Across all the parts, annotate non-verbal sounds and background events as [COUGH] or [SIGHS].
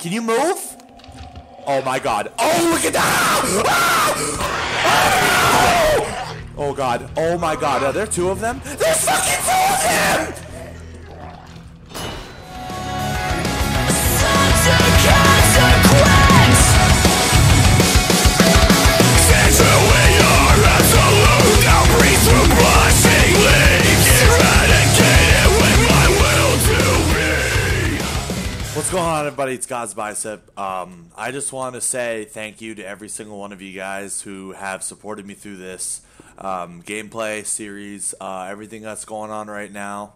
Can you move? Oh my god. Oh, look at that! Ah! Oh god. Oh my god. Are there two of them? There's fucking two of them! What's going on, everybody? It's God's Bicep. Um, I just want to say thank you to every single one of you guys who have supported me through this um, gameplay series, uh, everything that's going on right now.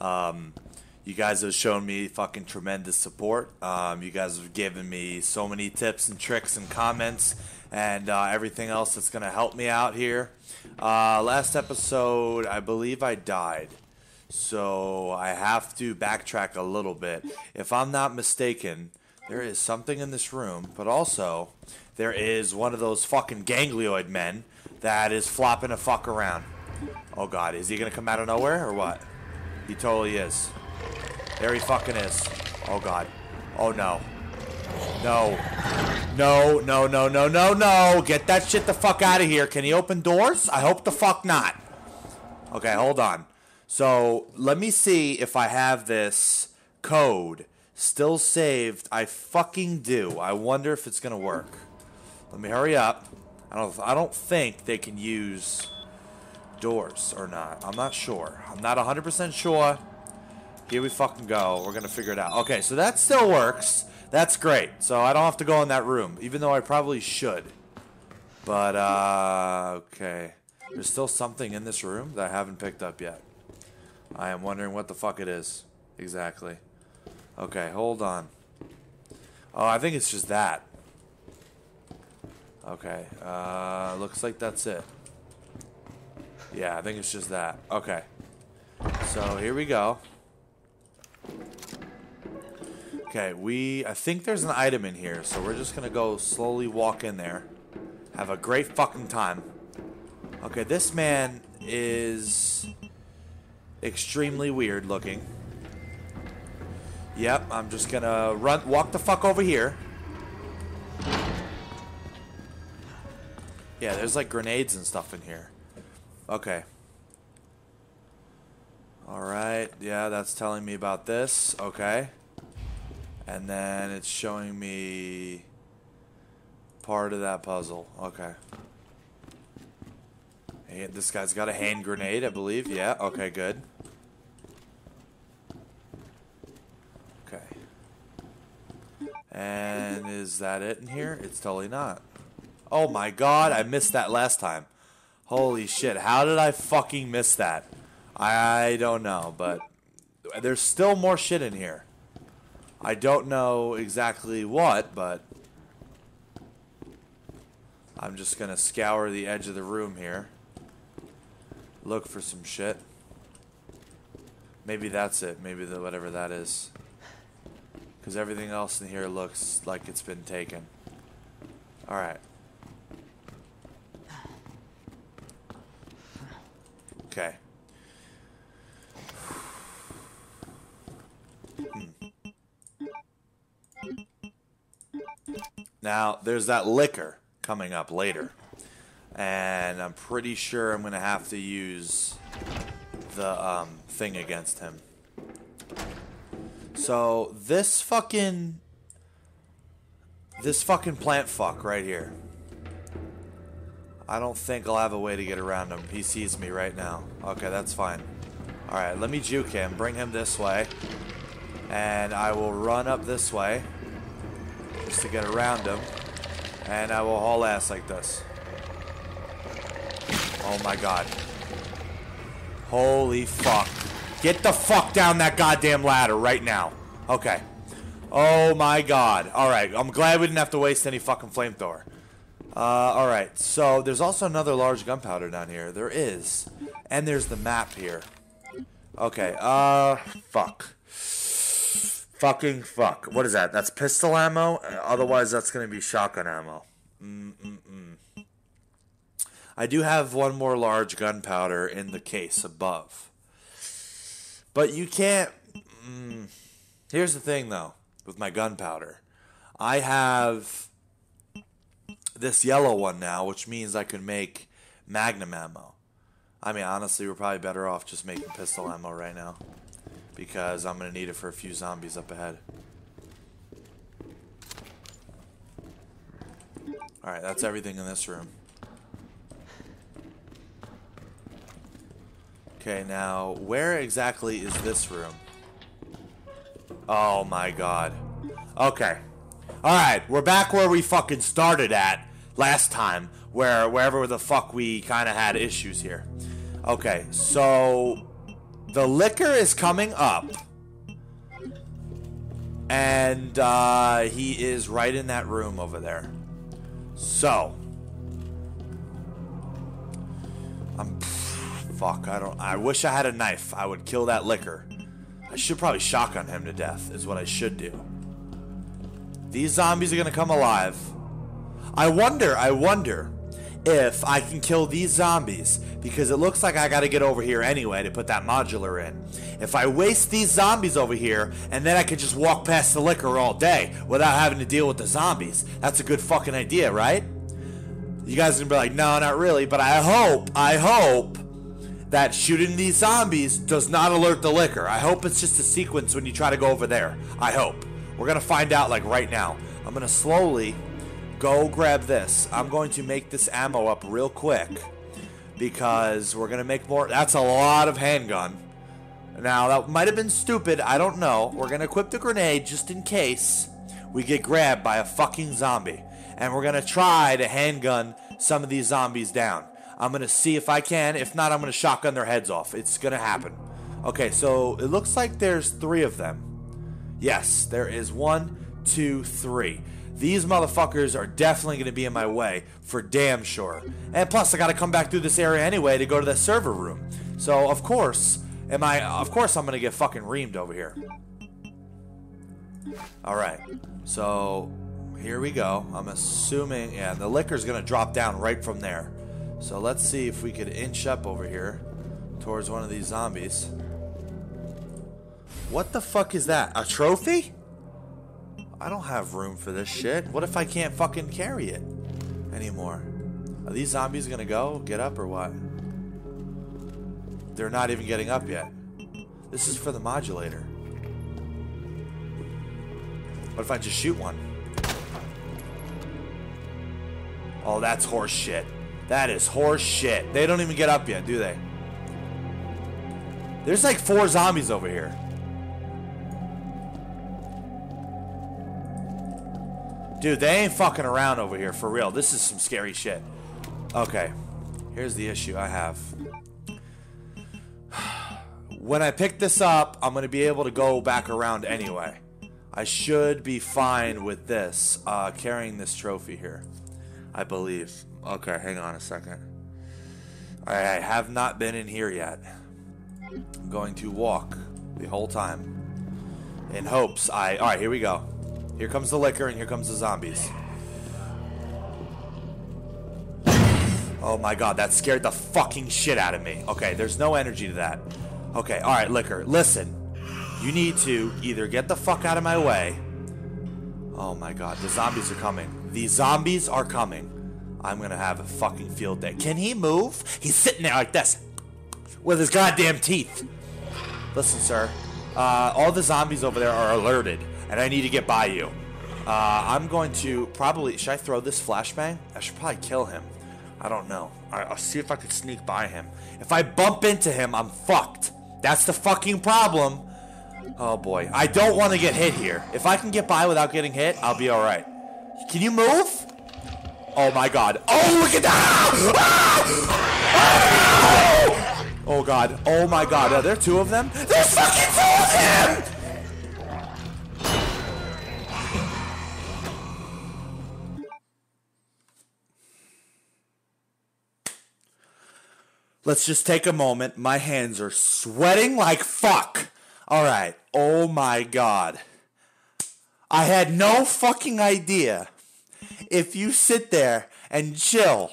Um, you guys have shown me fucking tremendous support. Um, you guys have given me so many tips and tricks and comments and uh, everything else that's going to help me out here. Uh, last episode, I believe I died. So I have to backtrack a little bit. If I'm not mistaken, there is something in this room, but also there is one of those fucking ganglioid men that is flopping a fuck around. Oh god, is he gonna come out of nowhere or what? He totally is. There he fucking is. Oh god. Oh no. No. No, no, no, no, no, no. Get that shit the fuck out of here. Can he open doors? I hope the fuck not. Okay, hold on. So let me see if I have this code still saved. I fucking do. I wonder if it's gonna work. Let me hurry up. I don't. I don't think they can use doors or not. I'm not sure. I'm not 100% sure. Here we fucking go. We're gonna figure it out. Okay, so that still works. That's great. So I don't have to go in that room, even though I probably should. But uh, okay. There's still something in this room that I haven't picked up yet. I am wondering what the fuck it is. Exactly. Okay, hold on. Oh, I think it's just that. Okay, uh, looks like that's it. Yeah, I think it's just that. Okay. So, here we go. Okay, we... I think there's an item in here, so we're just gonna go slowly walk in there. Have a great fucking time. Okay, this man is extremely weird looking. Yep, I'm just gonna run, walk the fuck over here. Yeah, there's like grenades and stuff in here. Okay. Alright, yeah, that's telling me about this. Okay. And then it's showing me part of that puzzle. Okay. Hey, this guy's got a hand grenade, I believe. Yeah, okay, good. Okay. And is that it in here? It's totally not. Oh my god, I missed that last time. Holy shit, how did I fucking miss that? I don't know, but there's still more shit in here. I don't know exactly what, but I'm just gonna scour the edge of the room here. Look for some shit. Maybe that's it. Maybe the whatever that is. Because everything else in here looks like it's been taken. Alright. Okay. Hmm. Now, there's that licker coming up later. And I'm pretty sure I'm going to have to use the um, thing against him. So, this fucking... This fucking plant fuck right here. I don't think I'll have a way to get around him. He sees me right now. Okay, that's fine. Alright, let me juke him. Bring him this way. And I will run up this way. Just to get around him. And I will haul ass like this. Oh my god. Holy fuck. Get the fuck down that goddamn ladder right now. Okay. Oh my god. Alright, I'm glad we didn't have to waste any fucking flamethrower. Uh, alright, so there's also another large gunpowder down here. There is. And there's the map here. Okay, uh, fuck. Fucking fuck. What is that? That's pistol ammo? Otherwise, that's to be shotgun ammo. Mm-mm-mm. I do have one more large gunpowder in the case above. But you can't... Mm, here's the thing, though. with my gunpowder. I have this yellow one now, which means I can make magnum ammo. I mean, honestly, we're probably better off just making pistol ammo right now. Because I'm going to need it for a few zombies up ahead. Alright, that's everything in this room. Okay, now, where exactly is this room? Oh my god. Okay. Alright, we're back where we fucking started at last time. Where, wherever the fuck we kind of had issues here. Okay, so... The licker is coming up. And, uh, he is right in that room over there. So. I'm... Fuck, I don't... I wish I had a knife. I would kill that licker. I should probably shotgun him to death, is what I should do. These zombies are gonna come alive. I wonder, I wonder if I can kill these zombies because it looks like I gotta get over here anyway to put that modular in. If I waste these zombies over here and then I can just walk past the licker all day without having to deal with the zombies, that's a good fucking idea, right? You guys are gonna be like, no, not really, but I hope, I hope that shooting these zombies does not alert the licker. I hope it's just a sequence when you try to go over there. I hope. We're gonna find out like right now. I'm gonna slowly go grab this. I'm going to make this ammo up real quick because we're gonna make more. That's a lot of handgun. Now that might have been stupid. I don't know. We're gonna equip the grenade just in case we get grabbed by a fucking zombie, and we're gonna try to handgun some of these zombies down. I'm gonna see if I can. If not, I'm gonna shotgun their heads off. It's gonna happen. Okay, so it looks like there's three of them. Yes, there is one, two, three. These motherfuckers are definitely going to be in my way, for damn sure. And plus, I got to come back through this area anyway to go to the server room. So, of course, am I? Of course, I'm going to get fucking reamed over here. All right, so here we go. I'm assuming, yeah, the licker's going to drop down right from there. So let's see if we could inch up over here towards one of these zombies. What the fuck is that? A trophy? I don't have room for this shit. What if I can't fucking carry it anymore? Are these zombies gonna go? Get up or what? They're not even getting up yet. This is for the modulator. What if I just shoot one? Oh, that's horse shit. That is horse shit. They don't even get up yet, do they? There's like four zombies over here. Dude, they ain't fucking around over here for real. This is some scary shit. Okay. Here's the issue I have. [SIGHS] When I pick this up, I'm going to be able to go back around anyway. I should be fine with this, uh, carrying this trophy here. I believe. Okay, hang on a second. I have not been in here yet. I'm going to walk the whole time. In hopes I... Alright, here we go. Here comes the licker and here comes the zombies. Oh my god, that scared the fucking shit out of me. Okay, there's no energy to that. Okay, alright, licker. Listen. You need to either get the fuck out of my way. Oh my god, the zombies are coming. The zombies are coming. I'm gonna have a fucking field day. Can he move? He's sitting there like this. With his goddamn teeth. Listen, sir. Uh, all the zombies over there are alerted and I need to get by you. Uh, I'm going to probably. Should I throw this flashbang? I should probably kill him. I don't know. Right, I'll see if I can sneak by him. If I bump into him, I'm fucked. That's the fucking problem. Oh boy. I don't want to get hit here. If I can get by without getting hit, I'll be alright. Can you move? Oh my god. Oh, look at that! Ah! Oh god. Oh my god. Are there two of them? There's fucking two of them! Let's just take a moment. My hands are sweating like fuck. All right. Oh my God. I had no fucking idea. If you sit there and chill,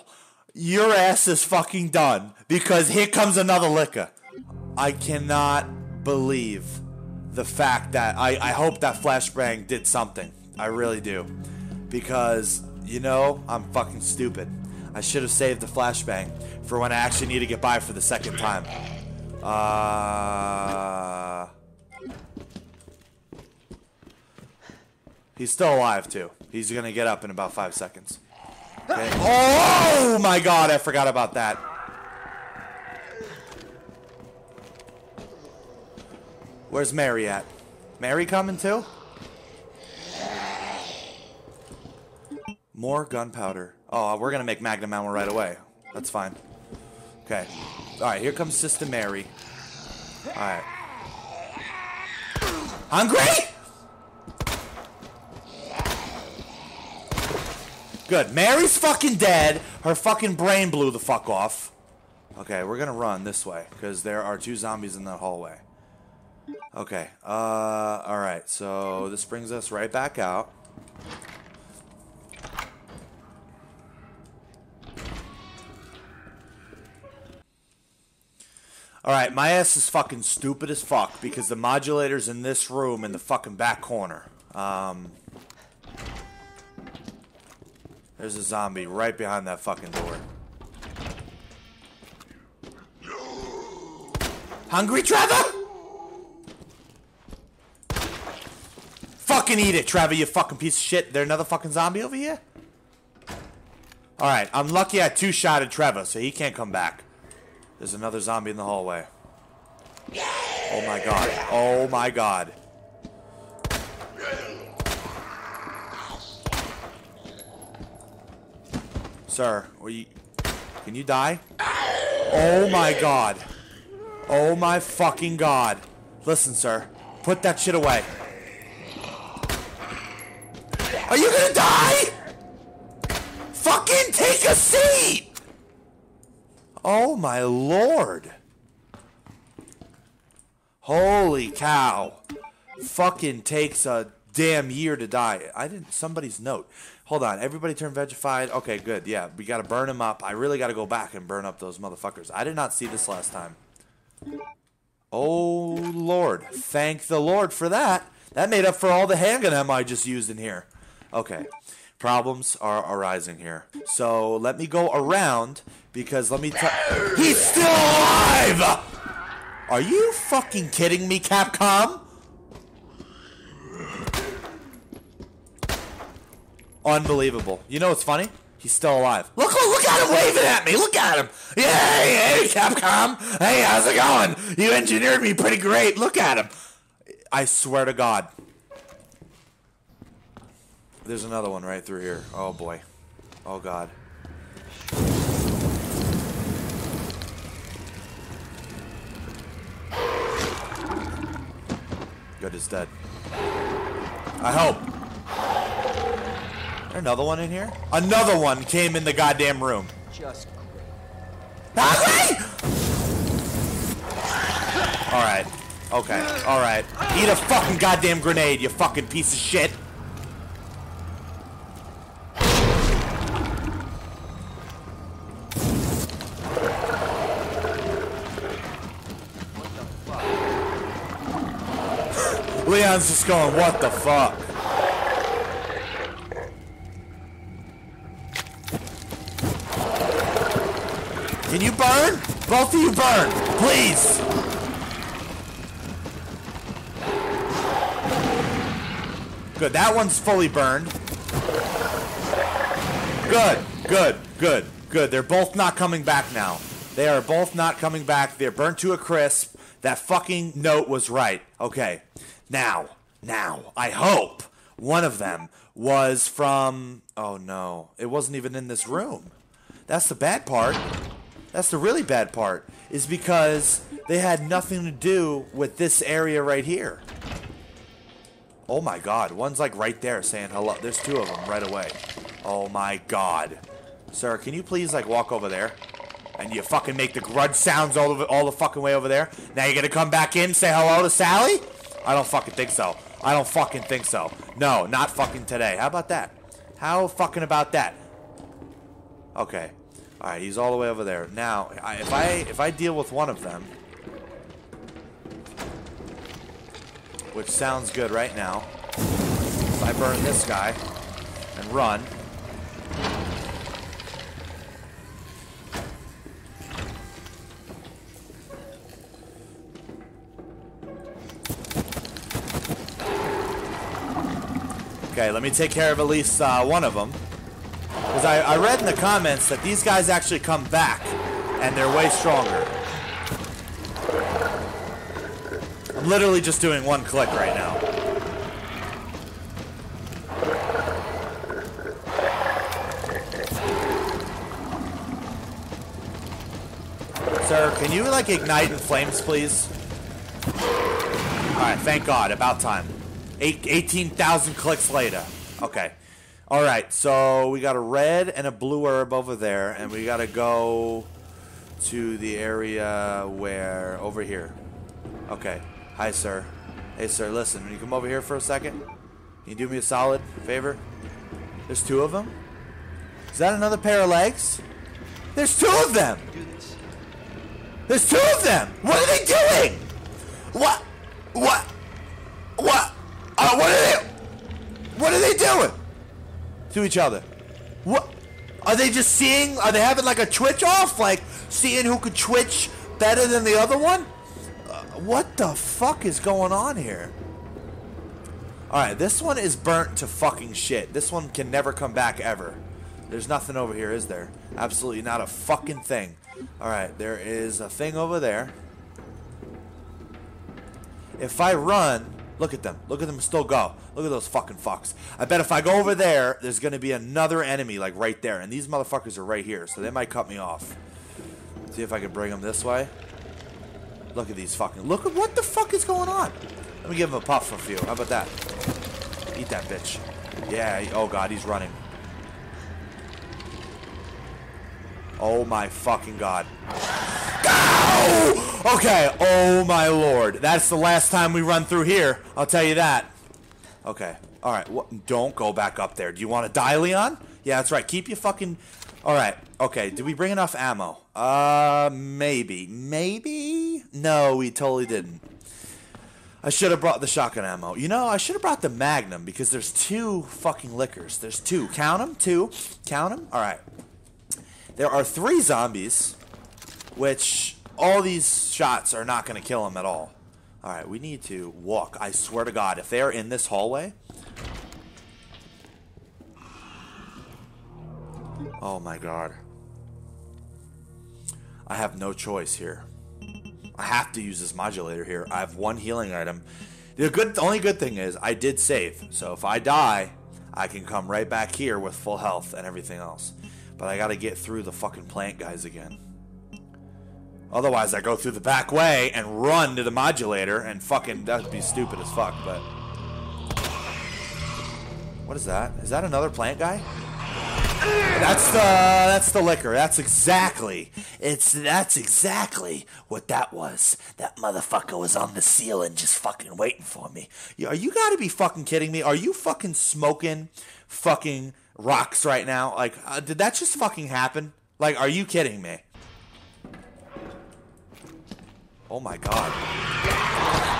your ass is fucking done because here comes another licker. I cannot believe the fact that I, I hope that flashbang did something. I really do. Because, you know, I'm fucking stupid. I should have saved the flashbang for when I actually need to get by for the second time. Uh. He's still alive, too. He's gonna get up in about five seconds. Okay. Oh my god, I forgot about that. Where's Mary at? Mary coming too? More gunpowder. Oh, we're gonna make magnum ammo right away. That's fine. Okay. Alright, here comes Sister Mary. Alright. Hungry? Good. Mary's fucking dead. Her fucking brain blew the fuck off. Okay, we're gonna run this way, because there are two zombies in that hallway. Okay, uh, alright, so this brings us right back out. Alright, my ass is fucking stupid as fuck because the modulator's in this room in the fucking back corner. Um, there's a zombie right behind that fucking door. Hungry, Trevor? Fucking eat it, Trevor, you fucking piece of shit. There another fucking zombie over here? Alright, I'm lucky I two-shotted Trevor, so he can't come back. There's another zombie in the hallway. Oh my god. Oh my god. Sir, you... Can you die? Oh my god. Oh my fucking god. Listen, sir. Put that shit away. Are you gonna die? Fucking take a seat! Oh my lord. Holy cow. Fucking takes a damn year to die. I didn't somebody's note. Hold on, everybody turn vegified. Okay, good. Yeah, we gotta burn them up. I really gotta go back and burn up those motherfuckers. I did not see this last time. Oh lord. Thank the Lord for that. That made up for all the handgun ammo I just used in here. Okay. Problems are arising here. So let me go around because let me tell He's still alive! Are you fucking kidding me, Capcom? Unbelievable. You know what's funny? He's still alive. Look, look, look at him waving at me. Look at him. Yeah, hey, hey, Capcom. Hey, how's it going? You engineered me pretty great. Look at him. I swear to God. There's another one right through here. Oh, boy. Oh, God. Good is dead. I hope. There another one in here? Another one came in the goddamn room. Just Hungry? Alright. Okay. Alright. Eat a fucking goddamn grenade, you fucking piece of shit. Leon's just going, what the fuck? Burn? Both of you burn, please. Good, that one's fully burned. Good, good, good, good. They're both not coming back now. They are both not coming back. They're burnt to a crisp. That fucking note was right. Okay. Now, now, I hope one of them was from. Oh no, it wasn't even in this room. That's the bad part. That's the really bad part. Is because they had nothing to do with this area right here. Oh my god, one's like right there saying hello. There's two of them right away. Oh my god. Sir, can you please like walk over there? And you fucking make the grudge sounds all, over, all the fucking way over there? Now you're gonna come back in and say hello to Sally? I don't fucking think so. I don't fucking think so. No, not fucking today. How about that? How fucking about that? Okay. All right, he's all the way over there. Now, I, if I if I deal with one of them, which sounds good right now. If I burn this guy and run. Okay, let me take care of at least uh, one of them. Because I, I read in the comments that these guys actually come back, and they're way stronger. I'm literally just doing one click right now. Sir, can you like ignite in flames, please? Alright, thank God, about time. Eight, 18,000 clicks later. Okay. Alright, so we got a red and a blue herb over there, and we gotta go to the area where, over here. Okay. Hi, sir. Hey, sir, listen, when you come over here for a second, can you do me a solid favor? There's two of them? Is that another pair of legs? There's two of them! There's two of them! What are they doing? What? What? What? Uh, what are they? To each other. What? Are they just seeing? Are they having like a twitch off? Like seeing who could twitch better than the other one? Uh, what the fuck is going on here? Alright, this one is burnt to fucking shit. This one can never come back ever. There's nothing over here, is there? Absolutely not a fucking thing. Alright, there is a thing over there. If I run, look at them. Look at them still go. Look at those fucking fucks. I bet if I go over there, there's going to be another enemy like right there. And these motherfuckers are right here, so they might cut me off. See if I can bring them this way. Look at these fucking... Look at what the fuck is going on. Let me give him a puff for a few. How about that? Eat that bitch. Yeah, oh god, he's running. Oh my fucking god. Go! Okay, oh my lord. That's the last time we run through here. I'll tell you that. Okay, alright. Don't go back up there. Do you want to die, Leon? Yeah, that's right. Keep your fucking... Alright, okay. Did we bring enough ammo? Uh, maybe. Maybe? No, we totally didn't. I should have brought the shotgun ammo. You know, I should have brought the Magnum because there's two fucking lickers. There's two. Count them. Two. Count them. All right. There are three zombies, which all these shots are not going to kill him at all. All right, we need to walk. I swear to God, if they are in this hallway. Oh my God. I have no choice here. I have to use this modulator here. I have one healing item. The good, the only good thing is I did save. So if I die, I can come right back here with full health and everything else. But I got to get through the fucking plant guys again. Otherwise, I go through the back way and run to the modulator and fucking that'd be stupid as fuck. But what is that? Is that another plant guy? That's the that's the licker. That's exactly it's that's exactly what that was. That motherfucker was on the ceiling just fucking waiting for me. Are you gotta be fucking kidding me? Are you fucking smoking fucking rocks right now? Like, uh, did that just fucking happen? Like, are you kidding me? Oh my god.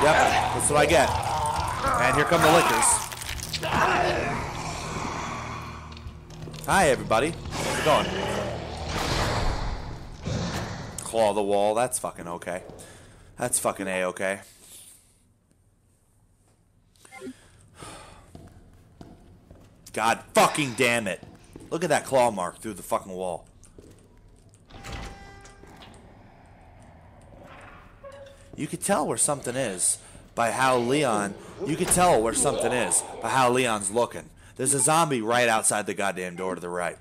Yep, that's what I get. And here come the lickers. Hi, everybody. How's it going? Claw the wall. That's fucking okay. That's fucking a-okay. God fucking damn it. Look at that claw mark through the fucking wall. You could tell where something is by how Leon... You could tell where something is by how Leon's looking. There's a zombie right outside the goddamn door to the right.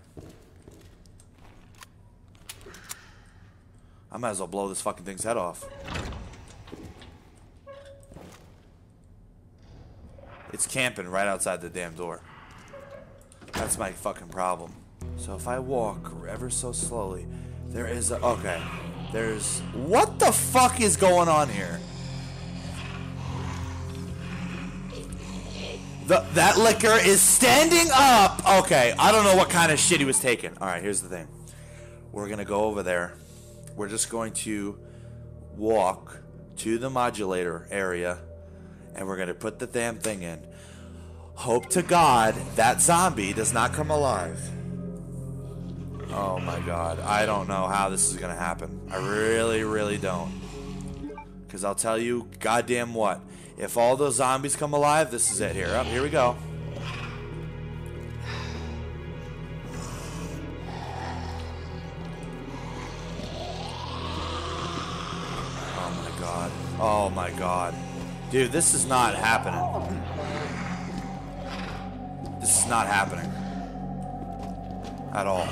I might as well blow this fucking thing's head off. It's camping right outside the damn door. That's my fucking problem. So if I walk ever so slowly, there is a... Okay. There's... What the fuck is going on here? The, that licker is standing up. Okay, I don't know what kind of shit he was taking. All right, here's the thing. We're to go over there. We're just going to walk to the modulator area and we're gonna put the damn thing in. Hope to God that zombie does not come alive. Oh my god. I don't know how this is gonna happen. I really, really don't. Because I'll tell you, goddamn what. If all those zombies come alive, this is it here. Up, here we go. Oh my god. Oh my god. Dude, this is not happening. This is not happening. At all.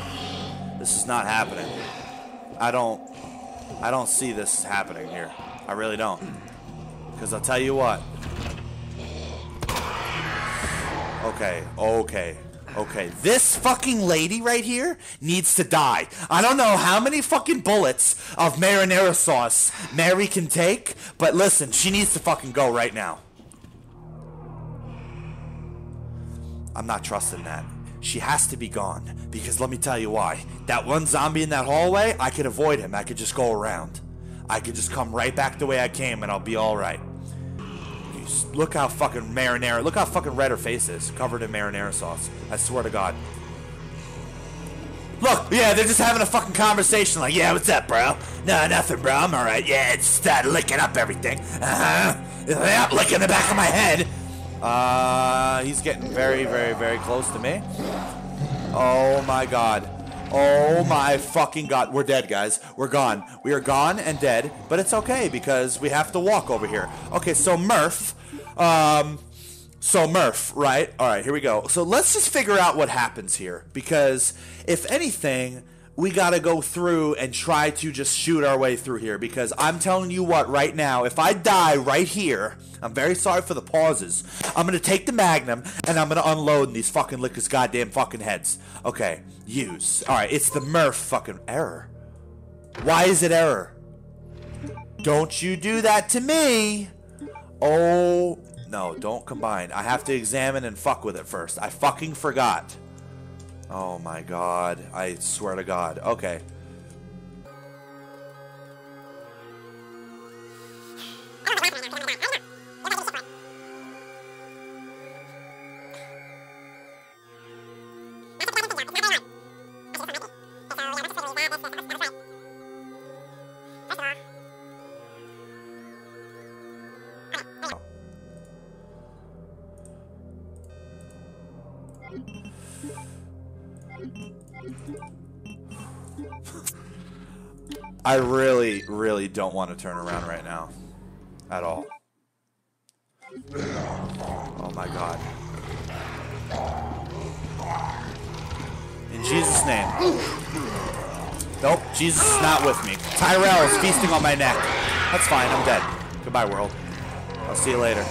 This is not happening. I don't I don't see this happening here. I really don't. Because I'll tell you what. Okay, okay, okay. This fucking lady right here needs to die. I don't know how many fucking bullets of marinara sauce Mary can take, but listen, she needs to fucking go right now. I'm not trusting that. She has to be gone. Because let me tell you why. That one zombie in that hallway, I could avoid him. I could just go around. I could just come right back the way I came and I'll be alright. Look how fucking marinara, look how fucking red her face is. Covered in marinara sauce. I swear to God. Look, yeah, they're just having a fucking conversation like, yeah, what's up, bro? No, nothing, bro. I'm alright. Yeah, it's uh, licking up everything. Uh-huh. Yeah, licking the back of my head. Uh, he's getting very, very, very close to me. Oh my god. Oh my fucking god. We're dead, guys. We're gone. We are gone and dead, but it's okay because we have to walk over here. Okay, so Murph. Um, so Murph, right? All right, here we go. So let's just figure out what happens here because if anything, we got to go through and try to just shoot our way through here because I'm telling you what, right now, if I die right here, I'm very sorry for the pauses. I'm going to take the Magnum and I'm going to unload these fucking lickers' goddamn fucking heads. Okay, use. All right, it's the Murph fucking error. Why is it error? Don't you do that to me. Oh, no, don't combine. I have to examine and fuck with it first. I fucking forgot. Oh my god. I swear to god. Okay. I really, really don't want to turn around right now. At all. Oh my god. In Jesus' name. Nope, Jesus is not with me. Tyrell is feasting on my neck. That's fine, I'm dead. Goodbye, world. I'll see you later.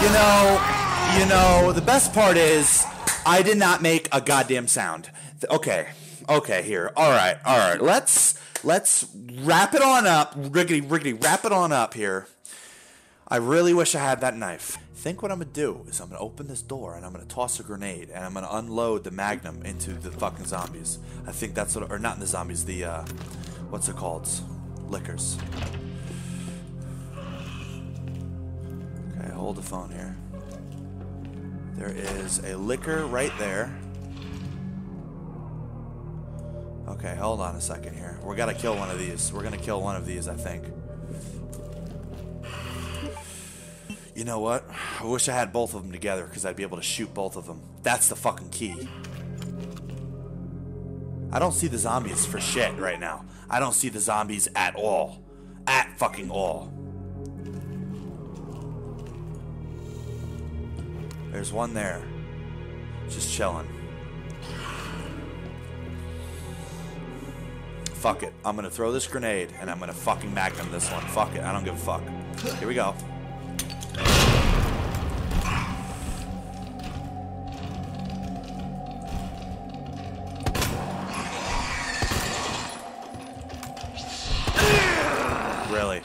You know, you know, the best part is I did not make a goddamn sound. Okay. Okay, here. All right. All right. Let's let's wrap it on up. Riggedy riggedy wrap it on up here. I really wish I had that knife. Think what I'm gonna do is I'm gonna open this door and I'm gonna toss a grenade and I'm gonna unload the magnum into the fucking zombies. I think that's what, or not in the zombies, the, uh, what's it called? Lickers. Okay, hold the phone here. There is a licker right there. Okay, hold on a second here. We're gonna kill one of these. We're gonna kill one of these, I think. You know what? I wish I had both of them together because I'd be able to shoot both of them. That's the fucking key. I don't see the zombies for shit right now. I don't see the zombies at all. At fucking all. There's one there. Just chilling. Fuck it. I'm gonna throw this grenade and I'm gonna fucking magnum this one. Fuck it. I don't give a fuck. Here we go. Really?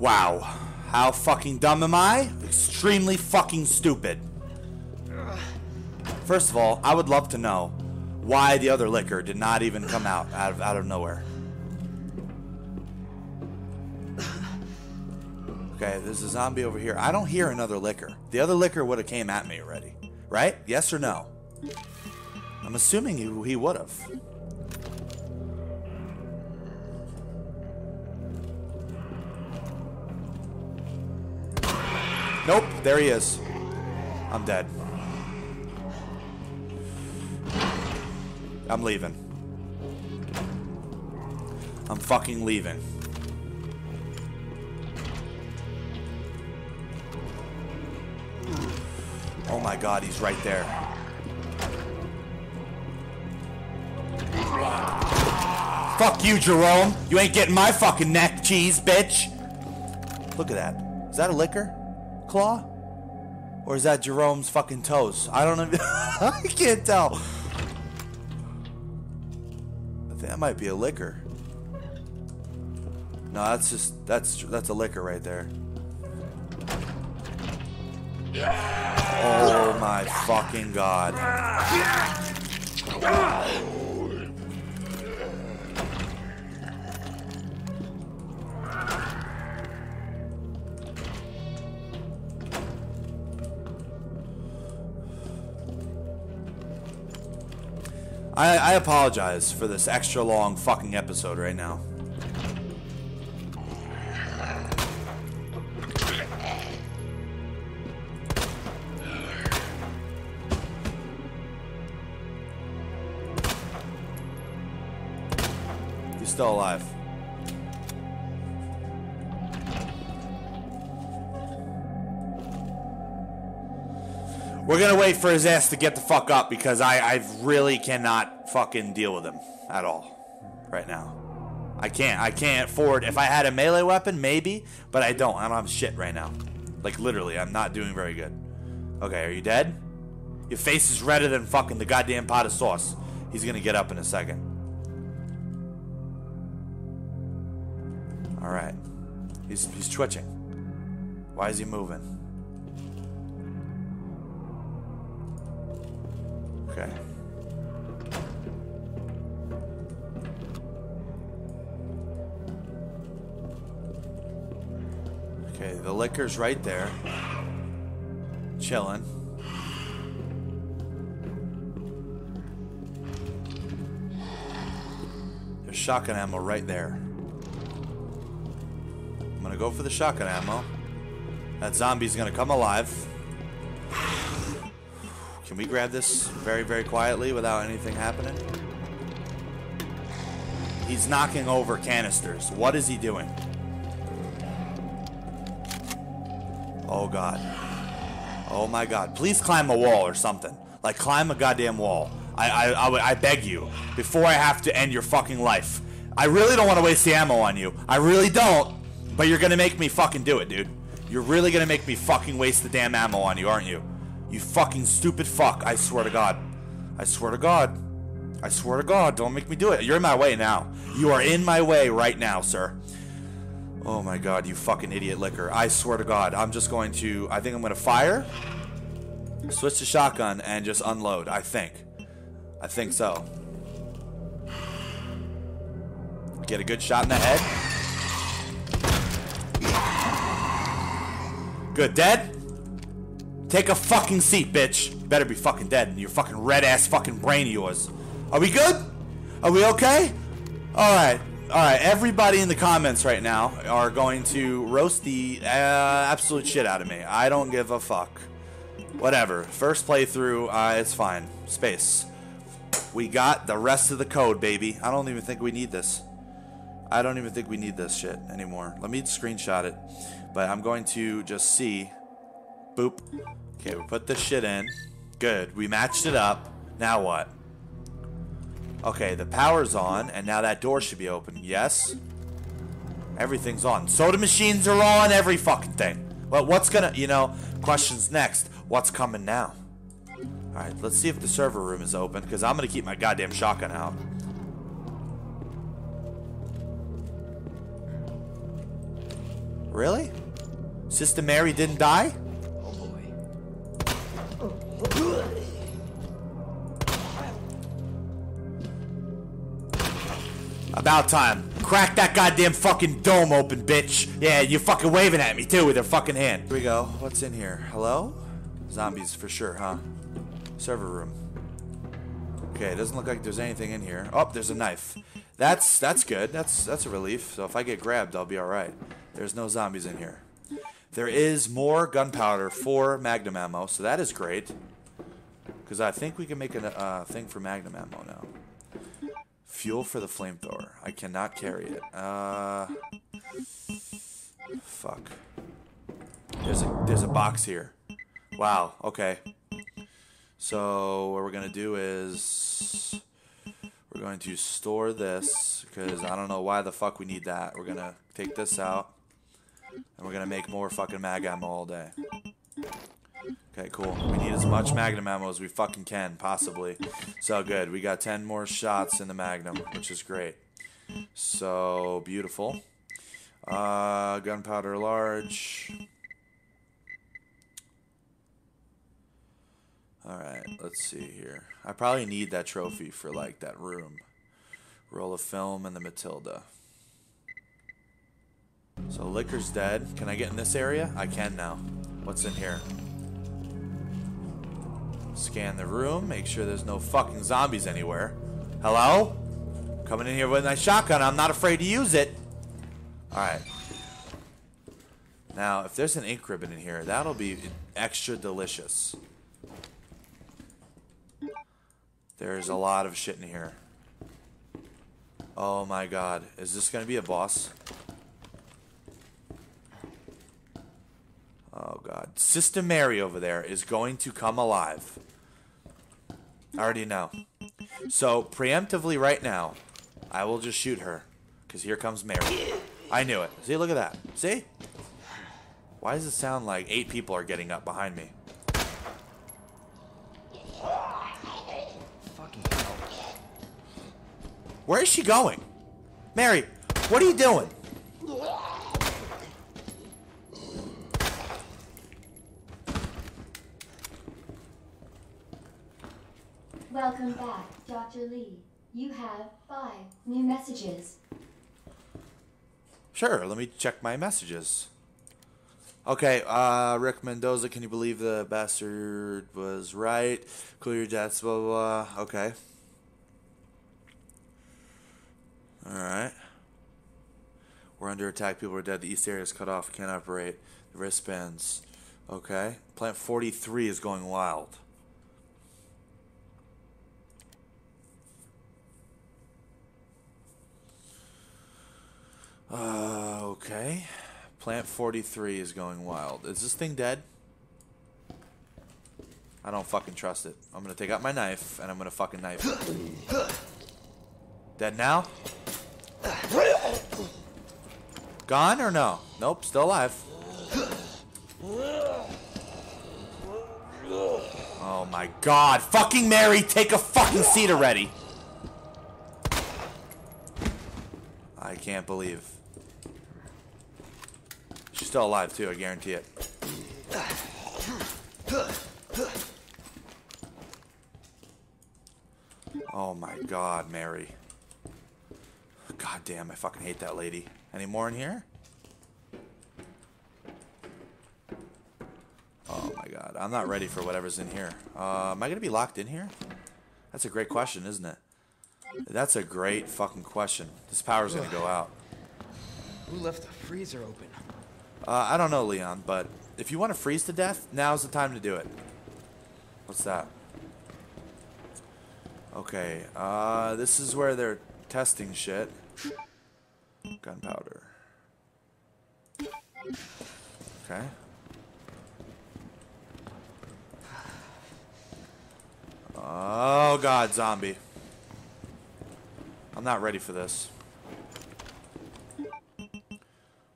Wow. How fucking dumb am I? Extremely fucking stupid. First of all, I would love to know why the other licker did not even come out out of out of nowhere. Okay, there's a zombie over here. I don't hear another licker. The other licker would have came at me already, right? Yes or no? I'm assuming he, he would have. Nope, there he is. I'm dead. I'm leaving. I'm fucking leaving. Oh my god, he's right there. Fuck you, Jerome. You ain't getting my fucking neck cheese, bitch. Look at that. Is that a licker claw? Or is that Jerome's fucking toes? I don't know. [LAUGHS] I can't tell. That might be a licker. No, that's just that's that's a licker right there. Oh my fucking god. I, I apologize for this extra long fucking episode right now. He's still alive. We're gonna wait for his ass to get the fuck up because I, I really cannot fucking deal with him at all right now. I can't. I can't afford. If I had a melee weapon, maybe, but I don't. I don't have shit right now. Like literally, I'm not doing very good. Okay, are you dead? Your face is redder than fucking the goddamn pot of sauce. He's gonna get up in a second. All right. He's he's twitching. Why is he moving? Okay. Okay, the licker's right there. Chilling. There's shotgun ammo right there. I'm gonna go for the shotgun ammo. That zombie's gonna come alive. Can we grab this very, very quietly without anything happening? He's knocking over canisters. What is he doing? Oh, God. Oh, my God. Please climb a wall or something. Like, climb a goddamn wall. I, I, I, I beg you. Before I have to end your fucking life. I really don't want to waste the ammo on you. I really don't. But you're going to make me fucking do it, dude. You're really going to make me fucking waste the damn ammo on you, aren't you? You fucking stupid fuck. I swear to God. I swear to God. I swear to God. Don't make me do it. You're in my way now. You are in my way right now, sir. Oh my God, you fucking idiot licker. I swear to God. I'm just going to. I think I'm going to fire, switch to shotgun, and just unload. I think. I think so. Get a good shot in the head. Good. Dead? Take a fucking seat, bitch. Better be fucking dead in your fucking red ass fucking brain of yours. Are we good? Are we okay? Alright. Alright, everybody in the comments right now are going to roast the uh, absolute shit out of me. I don't give a fuck. Whatever. First playthrough, uh, it's fine. Space. We got the rest of the code, baby. I don't even think we need this. I don't even think we need this shit anymore. Let me screenshot it. But I'm going to just see. Boop. Okay, we put this shit in. Good. We matched it up. Now what? Okay, the power's on, and now that door should be open. Yes? Everything's on. Soda machines are on, every fucking thing. Well, what's gonna, you know, questions next. What's coming now? Alright, let's see if the server room is open, because I'm gonna keep my goddamn shotgun out. Really? Sister Mary didn't die? About time. Crack that goddamn fucking dome open, bitch. Yeah, you're fucking waving at me too with your fucking hand. Here we go. What's in here? Hello? Zombies for sure, huh? Server room. Okay, it doesn't look like there's anything in here. Oh, there's a knife. That's that's good. That's that's a relief. So if I get grabbed, I'll be all right. There's no zombies in here. There is more gunpowder for magnum ammo, so that is great. Because I think we can make a uh, thing for magnum ammo now. Fuel for the flamethrower. I cannot carry it. Uh, fuck. There's a there's a box here. Wow. Okay. So what we're gonna do is we're going to store this because I don't know why the fuck we need that. We're gonna take this out and we're gonna make more fucking mag ammo all day. Okay, cool. We need as much magnum ammo as we fucking can, possibly. So good. We got 10 more shots in the magnum, which is great. So, beautiful. Uh, gunpowder large. Alright, let's see here. I probably need that trophy for, like, that room. Roll of film and the Matilda. So, licker's dead. Can I get in this area? I can now. What's in here? Scan the room, make sure there's no fucking zombies anywhere. Hello? Coming in here with my shotgun, I'm not afraid to use it. Alright. Now, if there's an ink ribbon in here, that'll be extra delicious. There's a lot of shit in here. Oh my god. Is this going to be a boss? Oh god. Sister Mary over there is going to come alive. I already know. So, preemptively right now, I will just shoot her. Because here comes Mary. I knew it. See, look at that. See? Why does it sound like eight people are getting up behind me? Where is she going? Mary, what are you doing? Welcome back, Dr. Lee. You have five new messages. Sure, let me check my messages. Okay, uh, Rick Mendoza, can you believe the bastard was right? Clear your debts, blah, blah, blah. Okay. Alright. We're under attack. People are dead. The east area is cut off. Can't operate. The wristbands. Okay. Plant 43 is going wild. Uh, okay. Plant 43 is going wild. Is this thing dead? I don't fucking trust it. I'm gonna take out my knife and I'm gonna fucking knife it. Dead now? Gone or no? Nope, still alive. Oh my god. Fucking Mary, take a fucking seat already. I can't believe. Still alive too, I guarantee it. Oh my god, Mary. God damn, I fucking hate that lady. Any more in here? Oh my god, I'm not ready for whatever's in here. Uh, am I gonna be locked in here? That's a great question, isn't it? That's a great fucking question. This power's gonna go out. Who left the freezer open? Uh, I don't know, Leon, but if you want to freeze to death, now's the time to do it. What's that? Okay, uh, this is where they're testing shit. Gunpowder. Okay. Oh god, zombie. I'm not ready for this.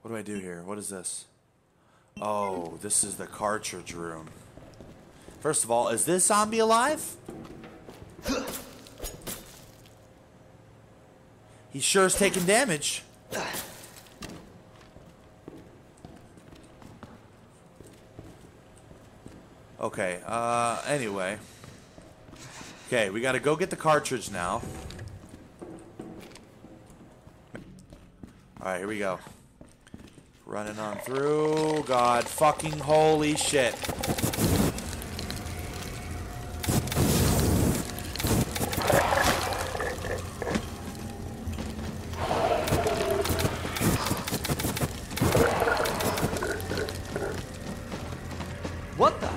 What do I do here? What is this? Oh, this is the cartridge room. First of all, is this zombie alive? He sure is taking damage. Okay, uh, anyway. Okay, we gotta go get the cartridge now. Alright, here we go. Running on through. God fucking holy shit. What the?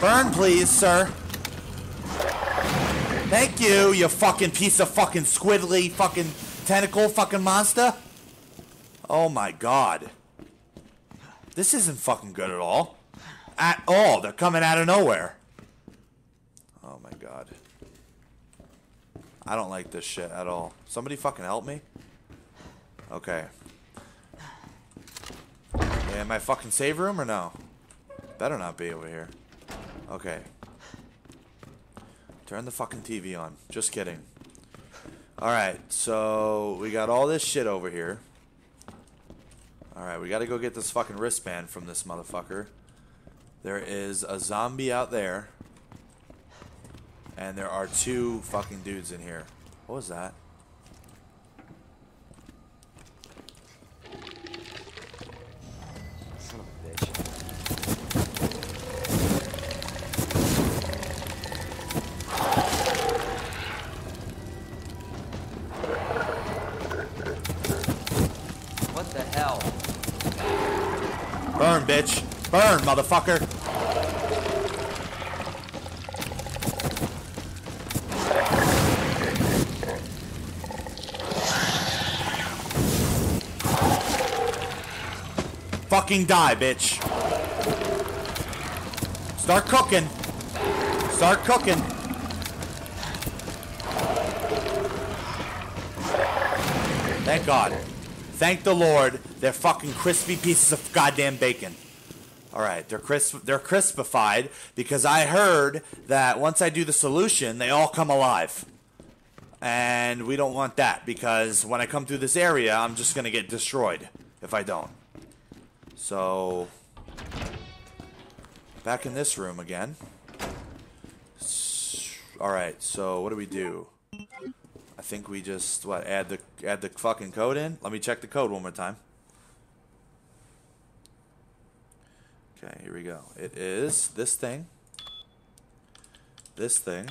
Burn, please, sir. Thank you, you fucking piece of fucking squiddly fucking tentacle fucking monster. Oh my god. This isn't fucking good at all. At all. They're coming out of nowhere. Oh my god. I don't like this shit at all. Somebody fucking help me? Okay. Am I fucking save room or no? Better not be over here. Okay. Turn the fucking TV on. Just kidding. Alright, so we got all this shit over here. Alright, we gotta go get this fucking wristband from this motherfucker. There is a zombie out there. And there are two fucking dudes in here. What was that? Bitch. Burn, motherfucker. Fucking die, bitch. Start cooking. Start cooking. Thank God. Thank the Lord. They're fucking crispy pieces of goddamn bacon. All right, they're crisp. They're crispified because I heard that once I do the solution, they all come alive, and we don't want that because when I come through this area, I'm just gonna get destroyed if I don't. So, back in this room again. All right, so what do we do? I think we just what add the add the fucking code in. Let me check the code one more time. Okay, here we go. It is this thing. This thing.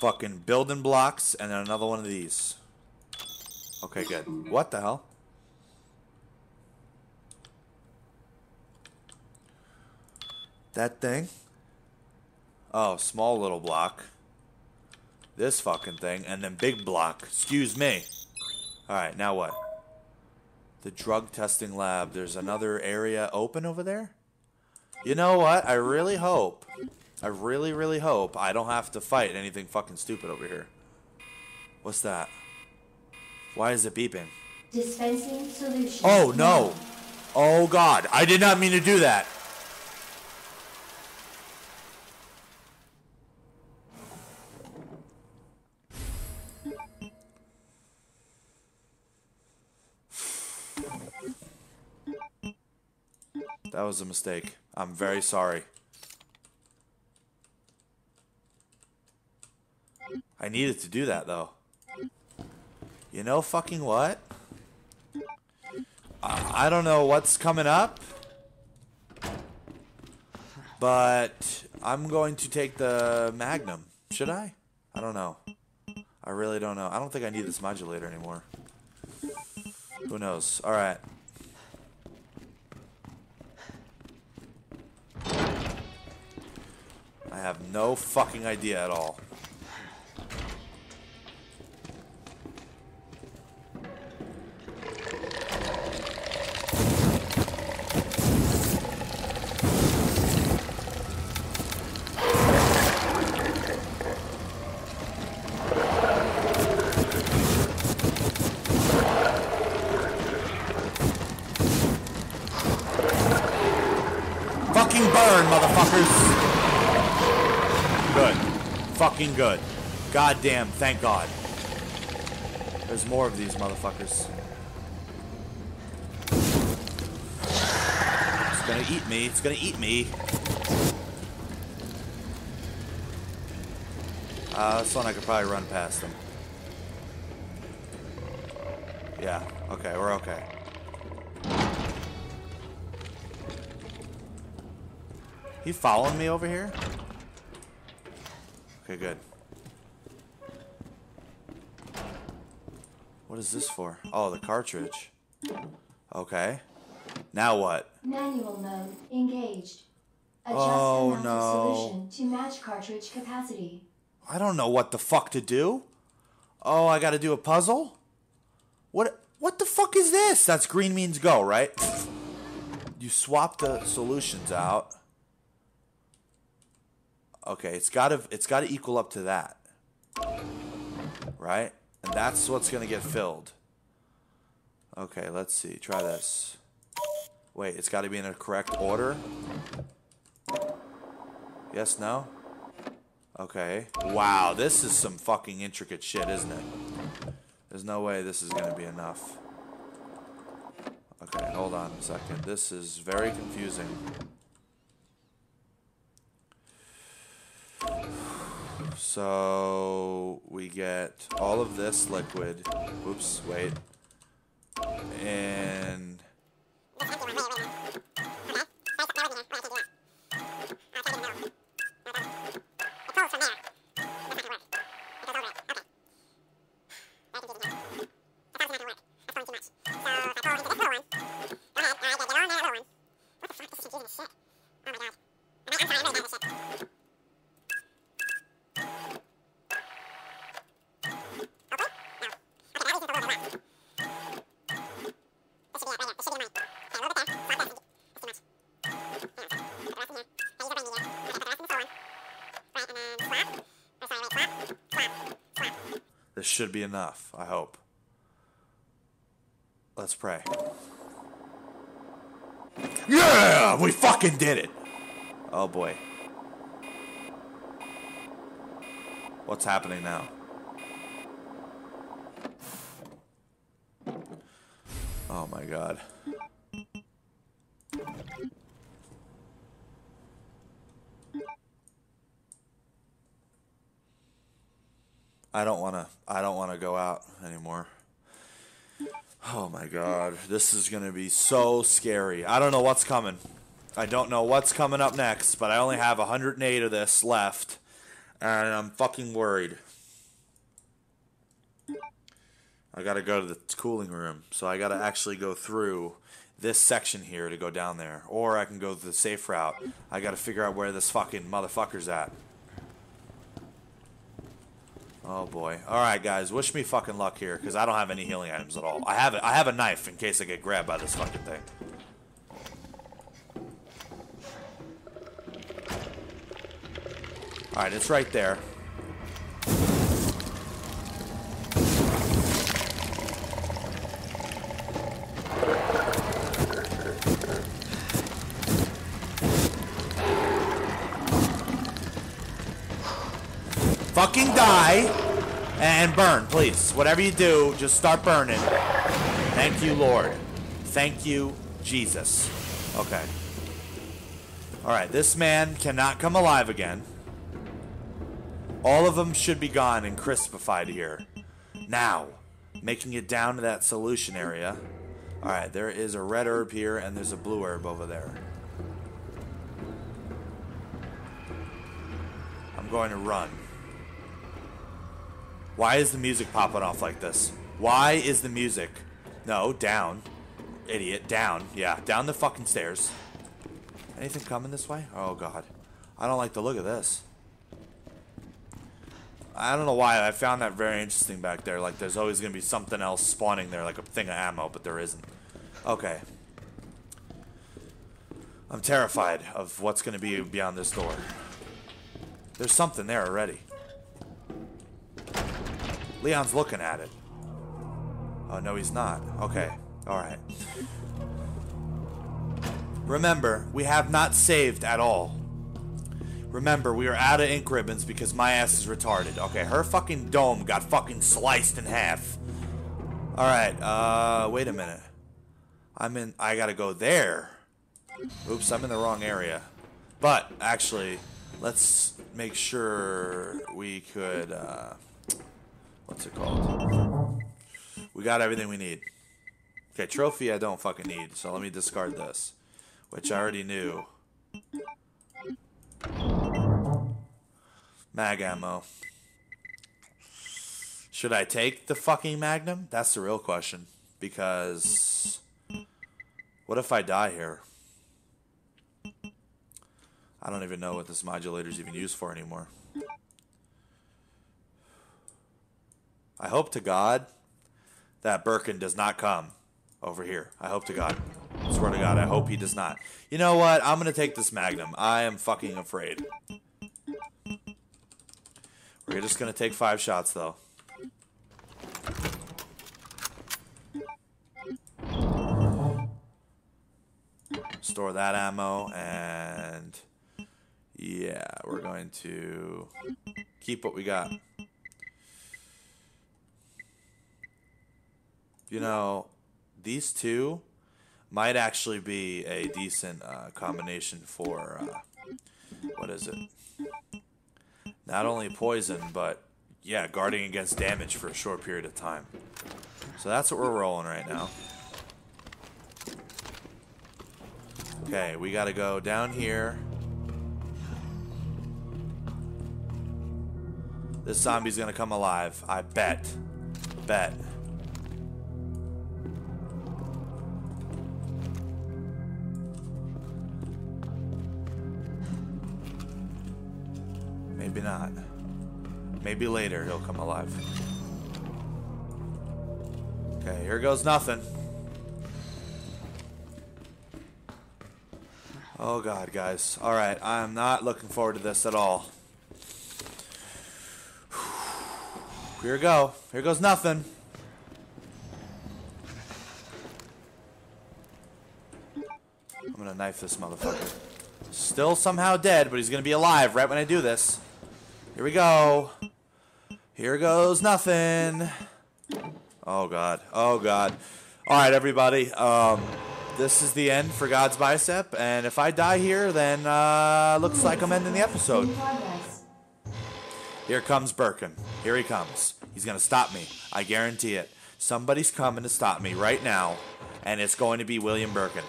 Fucking building blocks and then another one of these. Okay, good. What the hell? That thing? Oh, small little block this fucking thing, and then big block. Excuse me. Alright, now what? The drug testing lab. There's another area open over there? You know what? I really hope. I really, really hope I don't have to fight anything fucking stupid over here. What's that? Why is it beeping? Dispensing solution. Oh no! Oh god, I did not mean to do that. That was a mistake. I'm very sorry. I needed to do that though. You know fucking what? I I don't know what's coming up, but I'm going to take the Magnum. Should I? I don't know. I really don't know. I don't think I need this modulator anymore. Who knows? All no fucking idea at all. Good. Goddamn, thank God. There's more of these motherfuckers. It's gonna eat me. It's gonna eat me. Uh, this one I could probably run past him. Yeah, okay, we're okay. He following me over here? Okay, good. What is this for? Oh, the cartridge. Okay. Now what? Manual mode engaged. Adjust Oh, amount no. solution to match cartridge capacity. I don't know what the fuck to do. Oh, I got to do a puzzle? What what the fuck is this? That's green means go, right? You swap the solutions out. Okay, it's got to it's got to equal up to that. Right? And that's what's going to get filled. Okay, let's see. Try this. Wait, it's got to be in a correct order? Yes, no? Okay. Wow, this is some fucking intricate shit, isn't it? There's no way this is gonna be enough. Okay, hold on a second. This is very confusing. So we get all of this liquid. Oops, wait. And should be enough, I hope. Let's pray. Yeah, we fucking did it. Oh boy. What's happening now? Oh my god. I don't want to I don't want to go out anymore. Oh my god, this is to be so scary. I don't know what's coming. I don't know what's coming up next, but I only have 108 of this left, and I'm fucking worried. I got to go to the cooling room, so I got to actually go through this section here to go down there, or I can go the safe route. I got to figure out where this fucking motherfucker's at. Oh boy. All right, guys. Wish me fucking luck here, because I don't have any healing items at all. I have it. I have a knife in case I get grabbed by this fucking thing. All right, it's right there. Fucking die and burn, please. Whatever you do, just start burning. Thank you, Lord. Thank you, Jesus. Okay. All right, this man cannot come alive again. All of them should be gone and crispified here. Now, making it down to that solution area. All right, there is a red herb here and there's a blue herb over there. I'm going to run. Why is the music popping off like this? Why is the music? No, down. Idiot, down. Yeah, down the fucking stairs. Anything coming this way? Oh god. I don't like the look of this. I don't know why. I found that very interesting back there. Like, there's always going to be something else spawning there, like a thing of ammo, but there isn't. Okay. I'm terrified of what's going to be beyond this door. There's something there already. Leon's looking at it. Oh, no, he's not. Okay. Alright. Remember, we have not saved at all. Remember, we are out of ink ribbons because my ass is retarded. Okay, her fucking dome got fucking sliced in half. Alright, uh, wait a minute. I'm in, I gotta go there. Oops, I'm in the wrong area. But, actually, let's make sure we could. Uh, what's it called? We got everything we need. Okay, trophy I don't fucking need, so let me discard this, which I already knew. Mag ammo. Should I take the fucking Magnum? That's the real question. Because what if I die here? I don't even know what this modulator's even used for anymore. I hope to God that Birkin does not come over here. I hope to God. I swear to God, I hope he does not. You know what? I'm gonna take this Magnum. I am fucking afraid. We're just gonna take five shots though. Store that ammo and yeah, we're going to keep what we got. You know, these two might actually be a decent uh, combination for uh, what is it? Not only poison, but yeah, guarding against damage for a short period of time. So that's what we're rolling right now. Okay, we got to go down here. This zombie's gonna come alive. I bet. Bet. Maybe not. Maybe later he'll come alive. Okay, here goes nothing. Oh god, guys. Alright, I'm not looking forward to this at all. [SIGHS] Here we go. Here goes nothing. I'm gonna knife this motherfucker. Still somehow dead, but he's gonna be alive right when I do this. Here we go. Here goes nothing. Oh god. Oh god. All right, everybody. Um, this is the end for God's bicep, and if I die here, then uh, looks like I'm ending the episode. Here comes Birkin. Here he comes. He's gonna stop me. I guarantee it. Somebody's coming to stop me right now, and it's going to be William Birkin.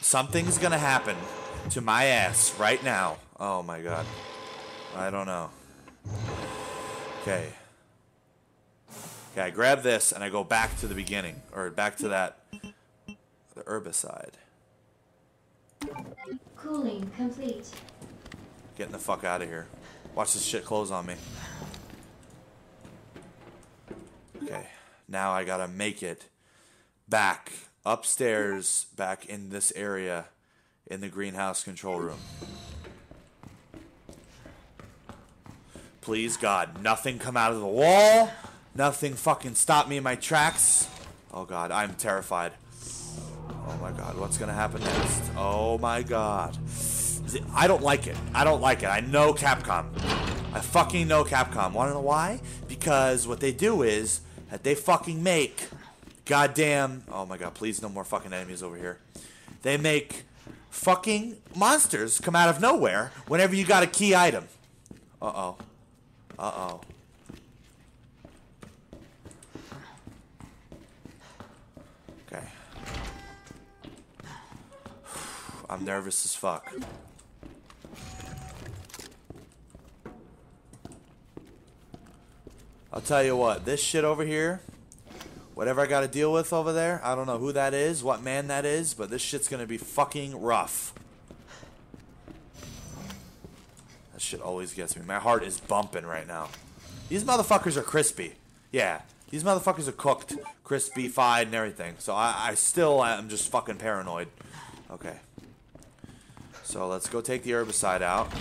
Something's gonna happen to my ass right now. Oh my god. I don't know. Okay. Okay, I grab this and I go back to the beginning, or back to that, the herbicide. Cooling complete. Getting the fuck out of here. Watch this shit close on me. Okay, now I gotta make it back upstairs, back in this area, in the greenhouse control room. Please, God, nothing come out of the wall. Nothing fucking stop me in my tracks. Oh, God, I'm terrified. Oh, my God, what's gonna happen next? Oh, my God. I don't like it. I don't like it. I know Capcom. I fucking know Capcom. Wanna know why? Because what they do is that they fucking make goddamn. Oh my god, please no more fucking enemies over here. They make fucking monsters come out of nowhere whenever you got a key item. Uh oh. Uh oh. Okay. I'm nervous as fuck. I'll tell you what, this shit over here, whatever I gotta deal with over there, I don't know who that is, what man that is, but this shit's gonna be fucking rough. That shit always gets me. My heart is bumping right now. These motherfuckers are crispy. Yeah, these motherfuckers are cooked, crispy, fried, and everything. So I, I still am just fucking paranoid. Okay. So let's go take the herbicide out.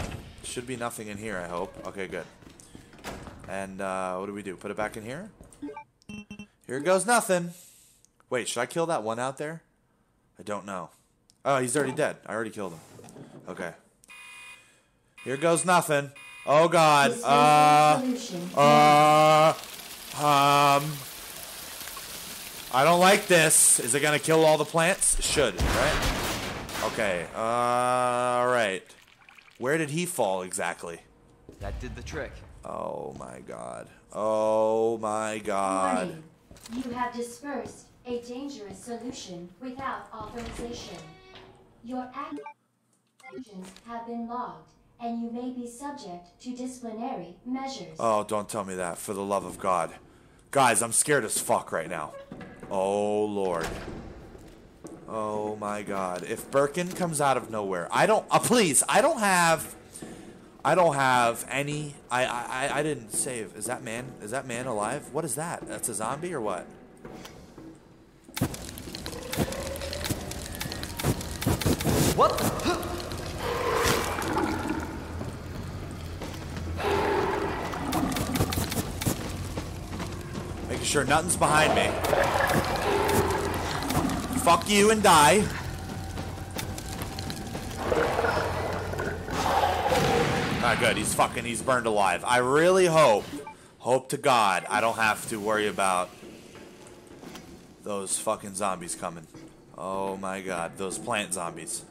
Should be nothing in here, I hope. Okay, good. And uh, what do we do? Put it back in here? Here goes nothing. Wait, should I kill that one out there? I don't know. Oh, he's already dead. I already killed him. Okay. Here goes nothing. Oh God. Disposal Uh. Uh. Um. I don't like this. Is it gonna kill all the plants? It should, right? Okay. Uh. All right. Where did he fall exactly? That did the trick. Oh my god. Oh my god. Warning. You have dispersed a dangerous solution without authorization. Your actions have been logged, and you may be subject to disciplinary measures. Oh, don't tell me that. For the love of God. Guys, I'm scared as fuck right now. Oh, Lord. Oh, my God. If Birkin comes out of nowhere, I don't. Uh, please, I don't have. I don't have any. I, I I- didn't save. Is that man? Is that man alive? What is that? That's a zombie or what? What? Sure nothing's behind me. Fuck you and die. Ah, good. He's fucking. He's burned alive. I really hope, hope to God, I don't have to worry about those fucking zombies coming. Oh my God, those plant zombies.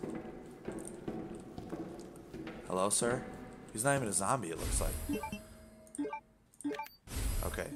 Hello, sir. He's not even a zombie. It looks like. Okay.